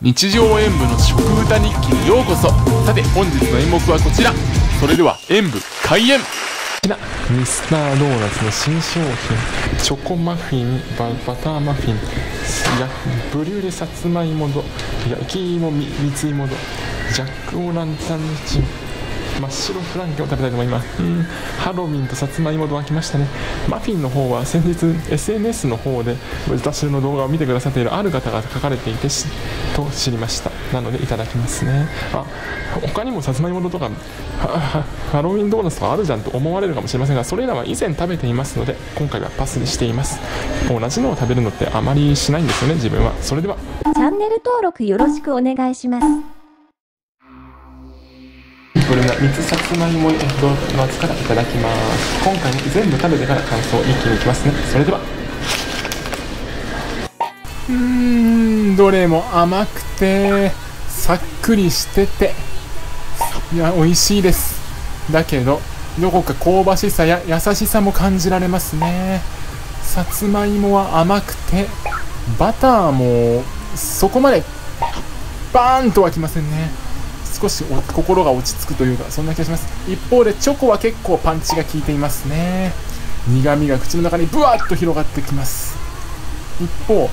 日常演舞の食歌日記にようこそ。さて本日の演目はこちら。それでは演舞開演。こちらミスタードーナツの新商品。チョコマフィンバターマフィン。やブリュレさつまいもど焼き芋み蜜芋どジャックオランタンチン。真っ白フランケンを食べたいと思います。うん。ハロウィンとさつまいもとが来ましたね。マフィンの方は先日 SNS の方で私の動画を見てくださっているある方が書かれていてと知りました。なのでいただきますね。あ他にもさつまいもとかハロウィンドーナツとかあるじゃんと思われるかもしれませんがそれらは以前食べていますので今回はパスにしています。同じのを食べるのってあまりしないんですよね自分は。それでは。チャンネル登録よろしくお願いします。これが三つさつまいもドーナツからいただきます。今回全部食べてから感想を一気にいきますね。それでは。うーんどれも甘くてさっくりしてて。いや美味しいです。だけどどこか香ばしさや優しさも感じられますね。さつまいもは甘くてバターもそこまでバーンとはきませんね。少し心が落ち着くというかそんな気がします。一方でチョコは結構パンチが効いていますね。苦味が口の中にブワッと広がってきます。一方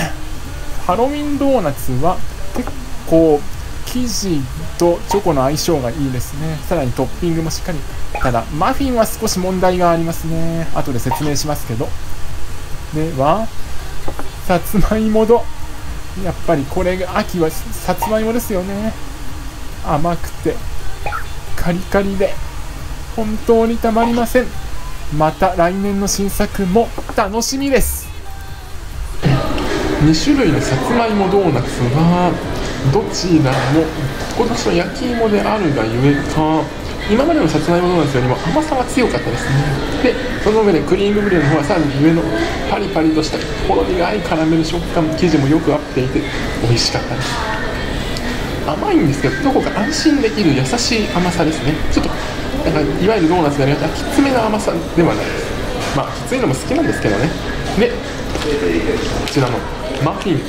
ハロウィンドーナツは結構生地とチョコの相性がいいですね。さらにトッピングもしっかり。ただマフィンは少し問題がありますね。後で説明しますけど。ではさつまいもどやっぱりこれが秋はさつまいもですよね。甘くてカリカリで本当にたまりません。また来年の新作も楽しみです。2種類のさつまいもドーナツはどちらも今年の焼き芋であるがゆえか今までのさつまいもドーナツよりも甘さが強かったですね。でその上でクリームブリュレの方はさらに上のパリパリとしたほろ苦いカラメル食感生地もよく合っていて美味しかったです。甘いんですけどどこか安心できる優しい甘さですね。ちょっとなんかいわゆるドーナツでありがちきつめな甘さではない。ですまあきついのも好きなんですけどね。でこちらのマフィン。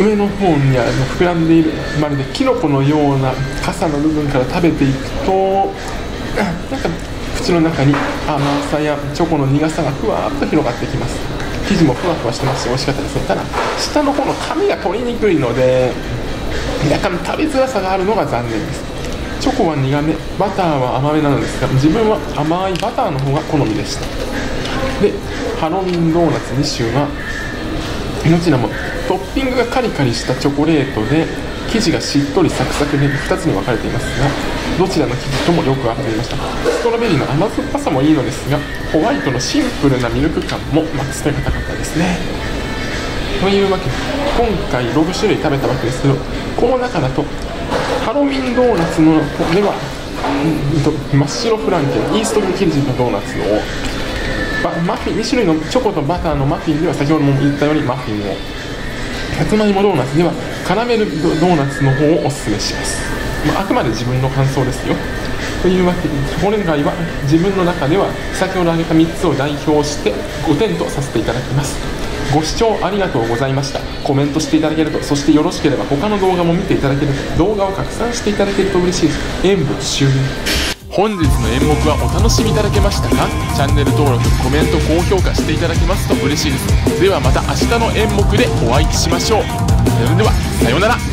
上の方にあの膨らんでいるまるでキノコのような傘の部分から食べていくとなんか口の中に甘さやチョコの苦さがふわっと広がってきます。生地もふわふわしてますし美味しかったですね。ただ下の方の紙が取りにくいので若干食べづらさがあるのが残念です。チョコは苦めバターは甘めなのですが自分は甘いバターの方が好みでした。でハロウィンドーナツ2種はどちらもトッピングがカリカリしたチョコレートで生地がしっとりサクサクで2つに分かれていますがどちらの生地ともよく合っていましたストロベリーの甘酸っぱさもいいのですがホワイトのシンプルなミルク感もマックスで高かったですね。というわけで今回6種類食べたわけですけどこの中だとハロウィンドーナツのではうん真っ白フランケンイーストブル生地のドーナツをマフィン2種類のチョコとバターのマフィンでは先ほども言ったようにマフィンをさつまいもドーナツではカラメルドーナツの方をおすすめします、まあ、あくまで自分の感想ですよ。というわけで今回は自分の中では先ほど挙げた3つを代表して5点とさせていただきます。ご視聴ありがとうございました。コメントしていただけるとそしてよろしければ他の動画も見ていただけると動画を拡散していただけると嬉しいです。演舞終了。本日の演目はお楽しみいただけましたか？チャンネル登録コメント高評価していただけますと嬉しいです。ではまた明日の演目でお会いしましょう。それではさようなら。